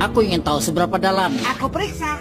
Aku ingin tahu seberapa dalam. Aku periksa.